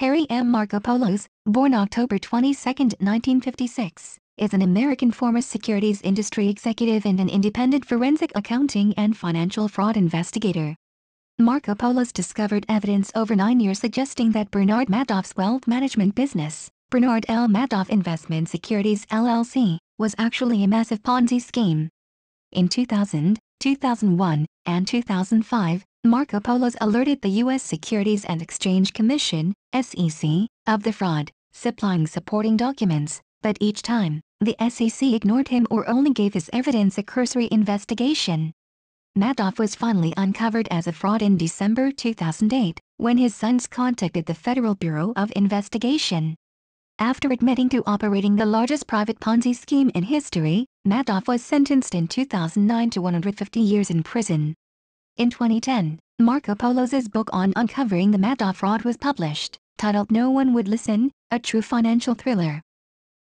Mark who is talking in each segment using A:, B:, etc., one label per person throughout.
A: Harry M. Markopolos, born October 22, 1956, is an American former securities industry executive and an independent forensic accounting and financial fraud investigator. Markopolos discovered evidence over nine years suggesting that Bernard Madoff's wealth management business, Bernard L. Madoff Investment Securities LLC, was actually a massive Ponzi scheme. In 2000, 2001, and 2005, Markopolos alerted the U.S. Securities and Exchange Commission, SEC, of the fraud, supplying supporting documents, but each time, the SEC ignored him or only gave his evidence a cursory investigation. Madoff was finally uncovered as a fraud in December 2008, when his sons contacted the Federal Bureau of Investigation. After admitting to operating the largest private Ponzi scheme in history, Madoff was sentenced in 2009 to 150 years in prison. In 2010, Markopolos' book on uncovering the Madoff fraud was published, titled No One Would Listen, a true financial thriller.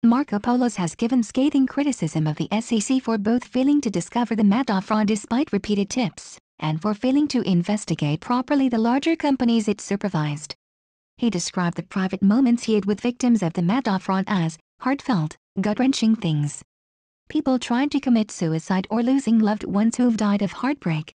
A: Markopolos has given scathing criticism of the SEC for both failing to discover the Madoff fraud despite repeated tips, and for failing to investigate properly the larger companies it supervised. He described the private moments he had with victims of the Madoff fraud as heartfelt, gut-wrenching things. People trying to commit suicide or losing loved ones who've died of heartbreak,